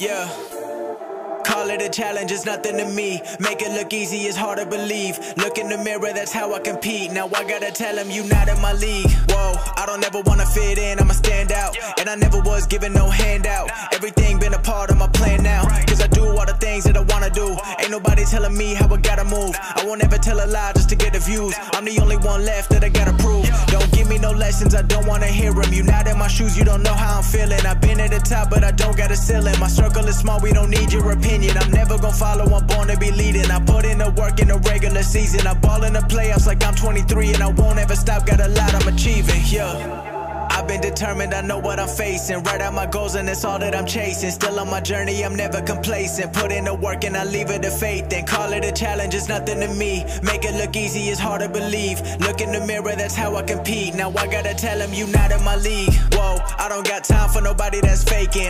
Yeah. Call it a challenge, it's nothing to me. Make it look easy, it's hard to believe. Look in the mirror, that's how I compete. Now I gotta tell him you not in my league. Whoa, I don't ever wanna fit in, I'ma stand out. And I never was given no handout. Everything been a part of my plan now. Cause I do all the things that I wanna do. Ain't nobody telling me how I gotta move. I won't ever tell a lie just to get the views. I'm the only one left that I gotta prove. Lessons, I don't wanna hear them. You not in my shoes, you don't know how I'm feeling. I've been at the top, but I don't got a ceiling. My circle is small, we don't need your opinion. I'm never gonna follow, I'm born to be leading. I put in the work in the regular season. I ball in the playoffs like I'm 23, and I won't ever stop. Got a lot I'm achieving, yeah. Been determined, I know what I'm facing. Write out my goals, and it's all that I'm chasing. Still on my journey, I'm never complacent. Put in the work, and I leave it to faith. And call it a challenge, it's nothing to me. Make it look easy, it's hard to believe. Look in the mirror, that's how I compete. Now I gotta tell him you not in my league. Whoa, I don't got time for nobody that's faking.